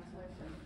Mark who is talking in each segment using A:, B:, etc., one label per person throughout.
A: conflict and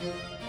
A: Thank you.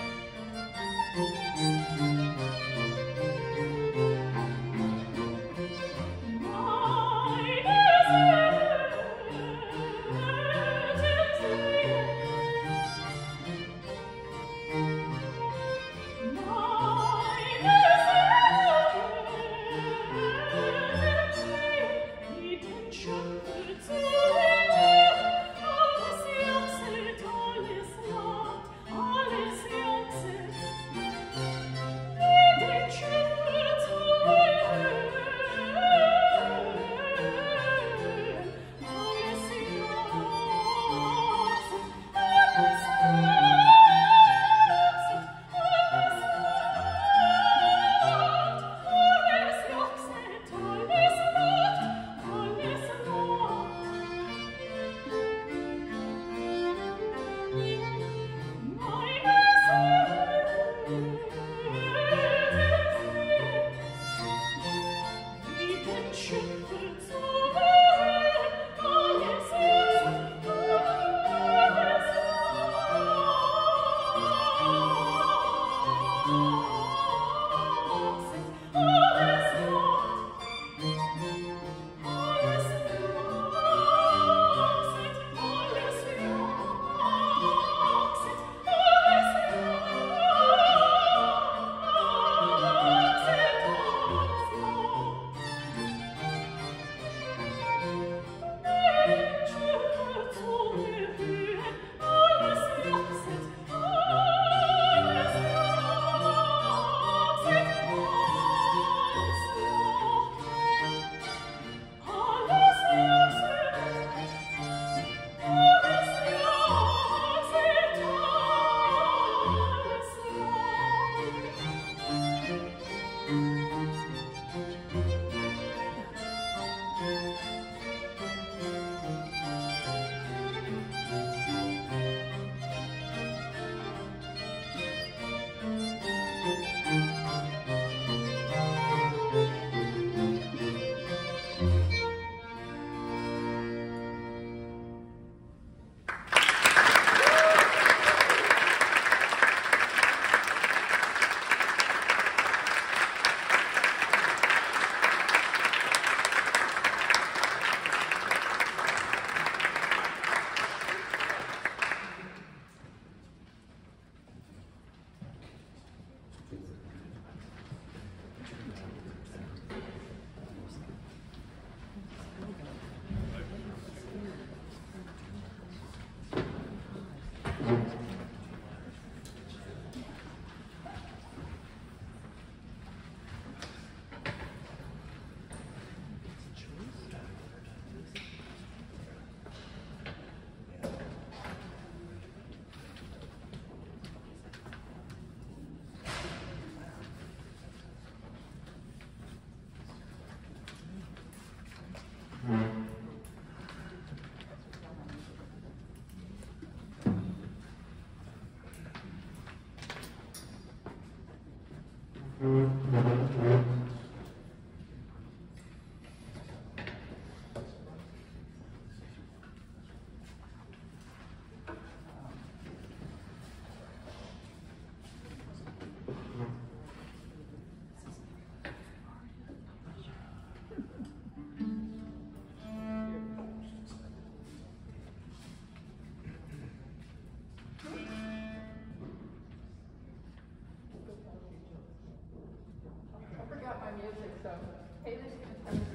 A: Taylor Swift,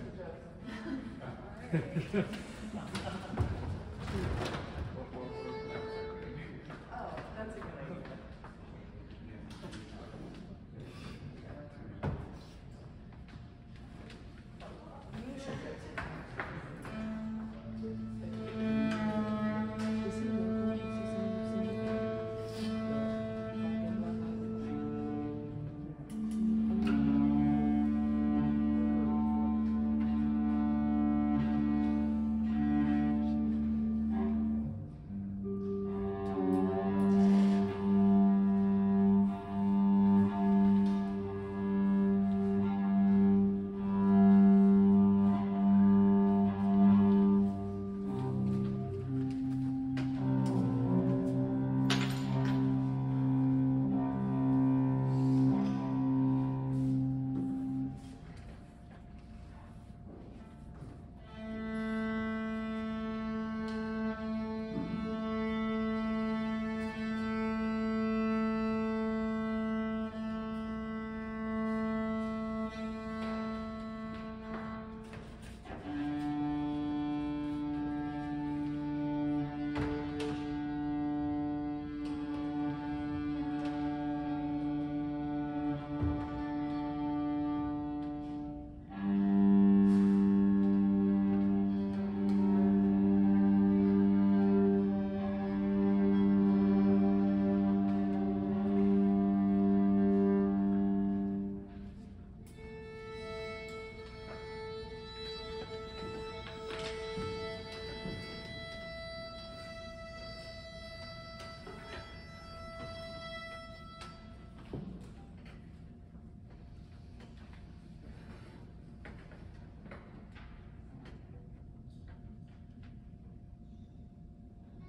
A: Taylor Swift.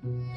A: Mm-hmm.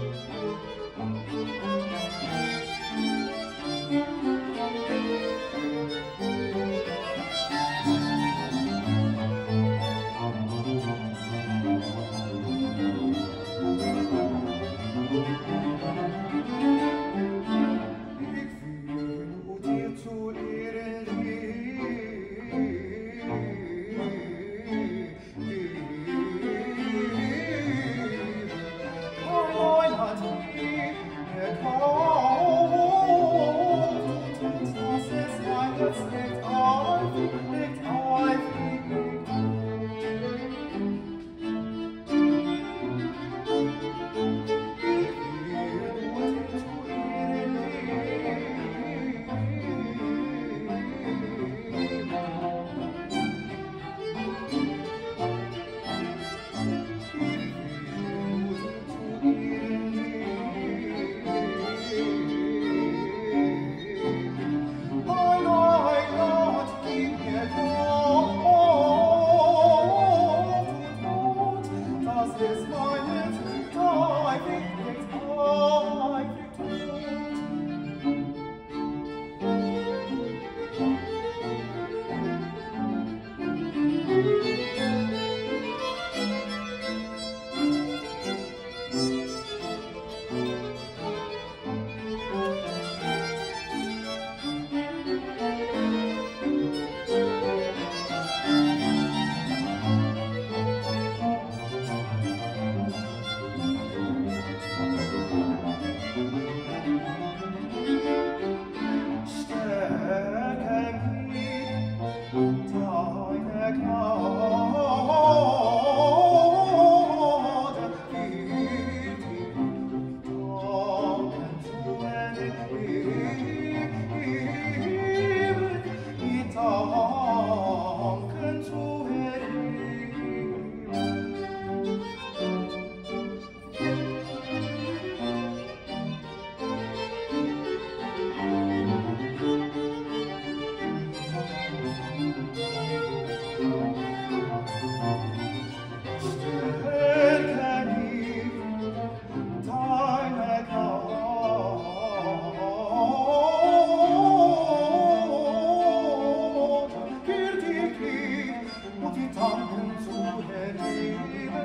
A: Thank you.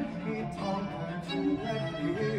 B: it on and to let